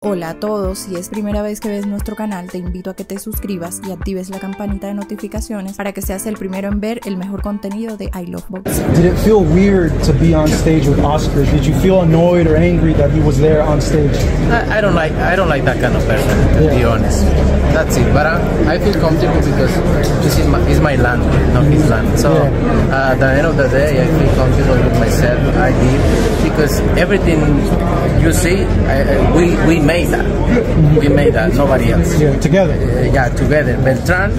Hola a todos, si es primera vez que ves nuestro canal te invito a que te suscribas y actives la campanita de notificaciones para que seas el primero en ver el mejor contenido de I Love Boxing. Did it feel weird to be on stage with Oscar? Did you feel annoyed or angry that he was there on stage? I, I don't like I don't like that kind of person to be honest. That's it. But I, I feel comfortable because this is my, is my land, not his land. So uh, at the end of the day, I feel comfortable with myself. I did because everything you see, I, I, we we made that. We made that. Nobody else. Yeah, together. Uh, yeah, together. Beltran,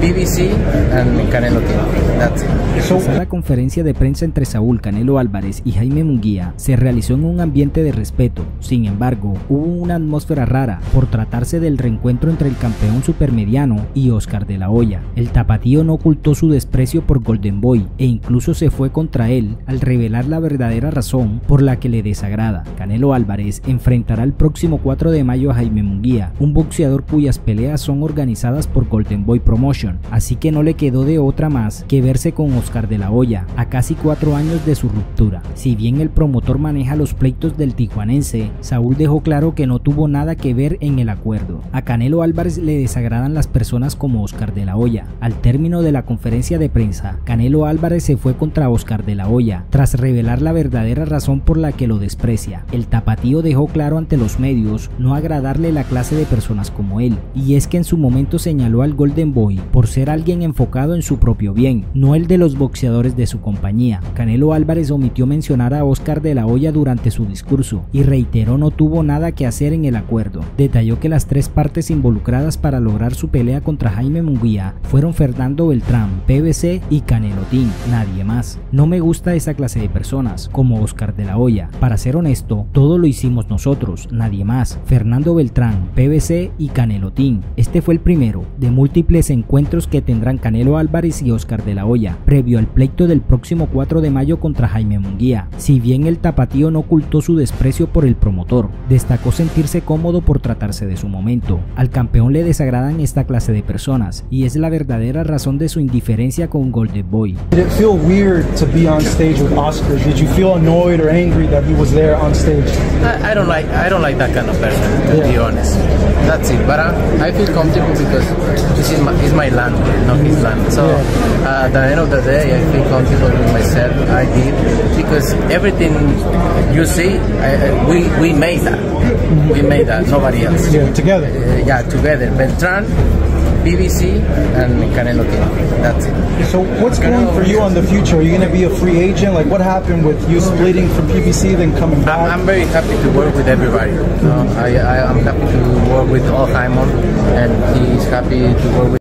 BBC, and Canelo Team. That's it. So, La conferencia de prensa entre Saúl Canelo Álvarez y Jaime Munguía se realizó en un ambiente de respeto. Sin embargo, hubo una atmósfera rara por tratarse del reencuentro entre el campeón supermediano y Oscar de la Hoya. El tapatío no ocultó su desprecio por Golden Boy e incluso se fue contra él al revelar la verdadera razón por la que le desagrada. Canelo Álvarez enfrentará el próximo 4 de mayo a Jaime Munguía, un boxeador cuyas peleas son organizadas por Golden Boy Promotion, así que no le quedó de otra más que verse con Oscar de la Hoya a casi cuatro años de su ruptura. Si bien el promotor maneja los pleitos del tijuanense, Saúl dejó claro que no tuvo nada que ver en el acuerdo. A Canelo Álvarez le desagradan las personas como Oscar de la Hoya. Al término de la conferencia de prensa, Canelo Álvarez se fue contra Oscar de la Hoya tras revelar la verdadera razón por la que lo desprecia. El tapatío dejó claro ante los medios no agradarle la clase de personas como él, y es que en su momento señaló al Golden Boy por ser alguien enfocado en su propio bien, no el de los boxeadores de su compañía. Canelo Álvarez omitió mencionar a Oscar de la Hoya durante su discurso y reiteró no tuvo nada que hacer en el acuerdo. Detalló que las tres partes involucradas para lograr su pelea contra Jaime Munguía fueron Fernando Beltrán, PBC y Canelotín, nadie más. No me gusta esa clase de personas, como Oscar de la Hoya. Para ser honesto, todo lo hicimos nosotros, nadie más. Fernando Beltrán, PBC y Canelotín. Este fue el primero de múltiples encuentros que tendrán Canelo Álvarez y Oscar de la Hoya, previo al pleito del próximo 4 de mayo contra Jaime Munguía. Si bien el tapatío no ocultó su desprecio por el promotor, destacó sentirse cómodo por tratarse de su momento. Al campeón le desagradan esta clase de personas, y es la verdadera razón de su indiferencia con Golden Boy. did it feel weird to be on stage with Oscar? Did you feel annoyed or angry that he was there on stage? I, I don't like I don't like that kind of person to be Yeah. honest. That's it. But I, I feel comfortable because this is my, is my land, not his land. So uh, at the end of the day, I feel comfortable with myself. I did because everything you see, I, I, we we made that. We made that. Nobody else. Yeah, together. Uh, yeah, together. Beltran, BBC, and Canelo Team. That's it. So, what's going for you on the future? Are you going to be a free agent? Like, what happened with you splitting from PBC, then coming back? I'm very happy to work with everybody. Uh, I, I, I'm happy to work with Al Haimon, and he's happy to work with.